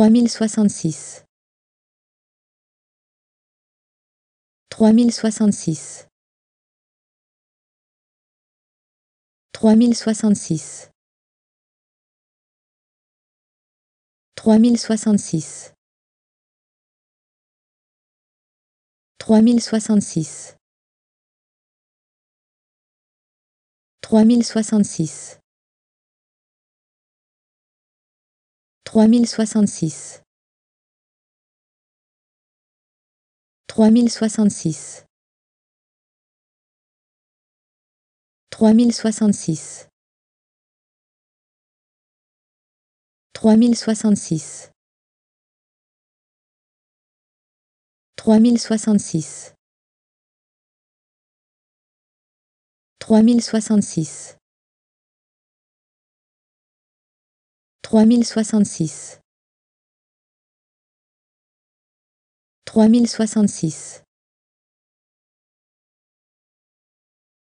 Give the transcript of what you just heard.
3066 3066 3066 3066 3066 3066 3066 3066 3066 3066 3066 3066 trois mille soixante-six trois mille soixante-six.